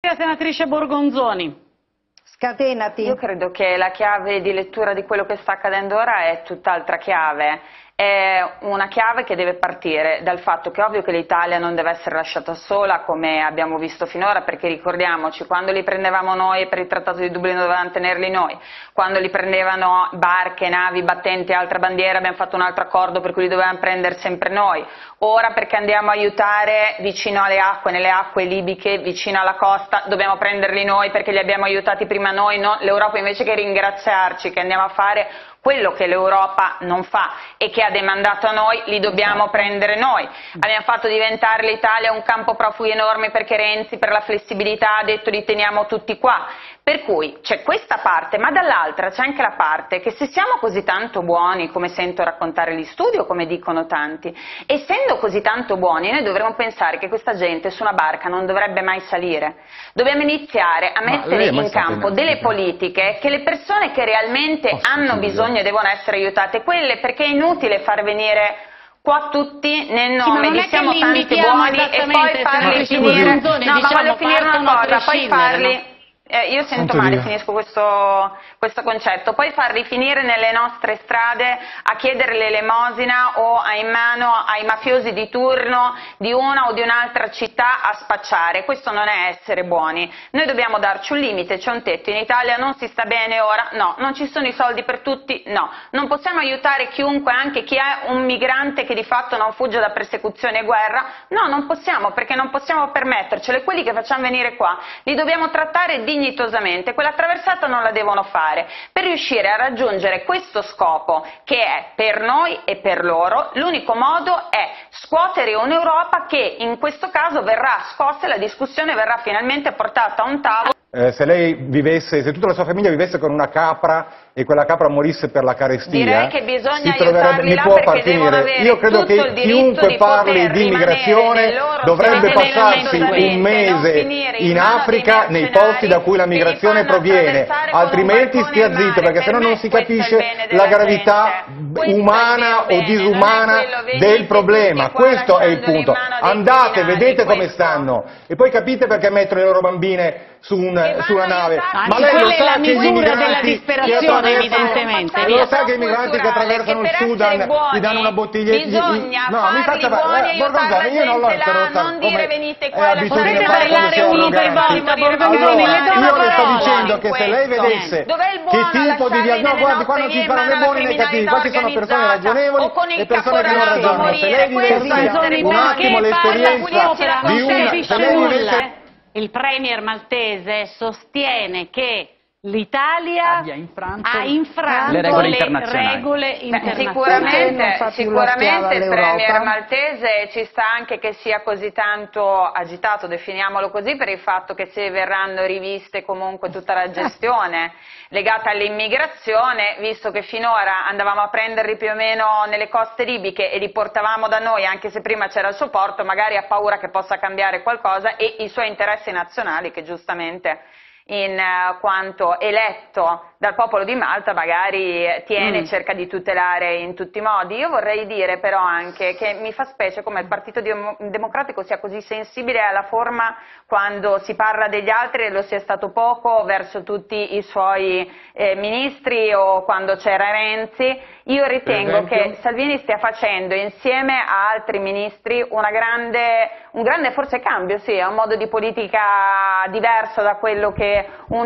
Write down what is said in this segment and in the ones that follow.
Senatrice Borgonzoni. Scatenati. Io credo che la chiave di lettura di quello che sta accadendo ora è tutt'altra chiave è una chiave che deve partire dal fatto che è ovvio che l'Italia non deve essere lasciata sola come abbiamo visto finora perché ricordiamoci quando li prendevamo noi per il trattato di Dublino dovevamo tenerli noi quando li prendevano barche, navi, battenti, altre bandiere abbiamo fatto un altro accordo per cui li dovevamo prendere sempre noi ora perché andiamo a aiutare vicino alle acque, nelle acque libiche, vicino alla costa dobbiamo prenderli noi perché li abbiamo aiutati prima noi, no? l'Europa invece che ringraziarci che andiamo a fare quello che l'Europa non fa e che ha demandato a noi li dobbiamo esatto. prendere noi. Abbiamo fatto diventare l'Italia un campo profughi enorme perché Renzi per la flessibilità ha detto li teniamo tutti qua. Per cui c'è questa parte, ma dall'altra c'è anche la parte che se siamo così tanto buoni, come sento raccontare gli studi o come dicono tanti, essendo così tanto buoni, noi dovremmo pensare che questa gente su una barca non dovrebbe mai salire. Dobbiamo iniziare a mettere in campo delle politiche che le persone che realmente oh, hanno bisogno e devono essere aiutate, quelle perché è inutile far venire qua tutti nel nome sì, di siamo tanti buoni e poi farli finire no, ma diciamo, voglio finire una cosa, poi farli eh, io sento Santo male, finisco questo, questo, concetto. Poi far rifinire nelle nostre strade a chiedere l'elemosina o a in mano ai mafiosi di turno di una o di un'altra città a spacciare. Questo non è essere buoni. Noi dobbiamo darci un limite, c'è un tetto. In Italia non si sta bene ora? No. Non ci sono i soldi per tutti? No. Non possiamo aiutare chiunque, anche chi è un migrante che di fatto non fugge da persecuzione e guerra? No, non possiamo, perché non possiamo permettercelo. E quelli che facciamo venire qua li dobbiamo trattare di dignitosamente, quella traversata non la devono fare. Per riuscire a raggiungere questo scopo, che è per noi e per loro, l'unico modo è scuotere un'Europa che in questo caso verrà scossa e la discussione verrà finalmente portata a un tavolo. Eh, se lei vivesse, se tutta la sua famiglia vivesse con una capra e quella capra morisse per la carestia, direi che bisogna aiutarli là può far finire. Io credo che chiunque parli di immigrazione dovrebbe passarsi un mese in Africa nei posti da cui la migrazione proviene, altrimenti stia zitto perché sennò non si capisce la gravità umana o disumana del problema. Questo è il punto. Andate, vedete come stanno e poi capite perché mettono le loro bambine su, un, su una nave. Ma lei lo sa che gli immigranti che attraversano, lo sa che i migranti che attraversano il Sudan gli danno una bottiglietta. Bisogna no, mi faccia. Borgonzoni, io non l'ho interrotta. Non dire venite qua Potete parlare uno per volta, Borgonzoni, Io le sto dicendo che se lei vedesse che tipo di via... No, guardi, qua non ci parlano né buoni né cattivi, qua ci sono persone ragionevoli e persone che non ragionano. Se lei vivesse un attimo l'esperienza di una... Il premier maltese sostiene che l'Italia ha infranto le regole internazionali. Regole internazionali. sicuramente, sicuramente il premier maltese ci sta anche che sia così tanto agitato, definiamolo così, per il fatto che se verranno riviste comunque tutta la gestione legata all'immigrazione, visto che finora andavamo a prenderli più o meno nelle coste libiche e li portavamo da noi, anche se prima c'era il supporto, magari ha paura che possa cambiare qualcosa e i suoi interessi nazionali che giustamente in uh, quanto eletto dal popolo di Malta magari tiene e mm. cerca di tutelare in tutti i modi. Io vorrei dire però anche che mi fa specie come il Partito Democratico sia così sensibile alla forma quando si parla degli altri e lo sia stato poco verso tutti i suoi eh, ministri o quando c'era Renzi. Io ritengo che Salvini stia facendo insieme a altri ministri grande, un grande forse cambio, sì, è un modo di politica diverso da quello che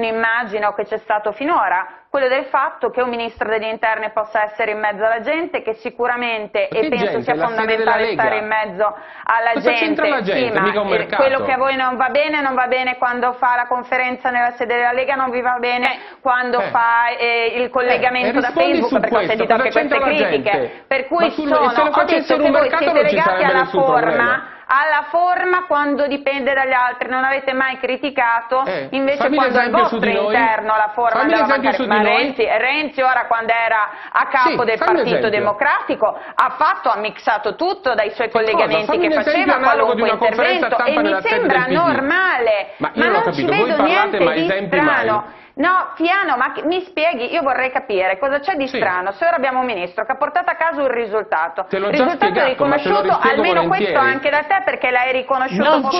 immagina o che c'è stato finora quello del fatto che un ministro degli interni possa essere in mezzo alla gente, che sicuramente, e penso gente, sia fondamentale stare in mezzo alla Cosa gente, la gente? Sì, ma quello che a voi non va bene, non va bene quando fa la conferenza nella sede della Lega, non vi va bene eh, quando eh. fa eh, il collegamento eh, da Facebook, perché questo, ho sentito anche queste critiche. Per cui sul, sono, ho detto che voi siete legati alla forma, alla forma quando dipende dagli altri, non avete mai criticato, eh, invece quando al vostro interno la forma fammi andava mancare, ma Renzi, Renzi, ora quando era a capo sì, del Partito Democratico ha fatto, ha mixato tutto dai suoi che collegamenti che faceva, qualunque intervento e mi sembra normale, ma, ma non capito, ci vedo niente di strano. Mai. No, Fiano, ma mi spieghi, io vorrei capire cosa c'è di sì. strano se ora abbiamo un ministro che ha portato a casa un risultato. Te l'ho risultato già spiegato, riconosciuto, almeno volentieri. questo anche da te perché l'hai riconosciuto non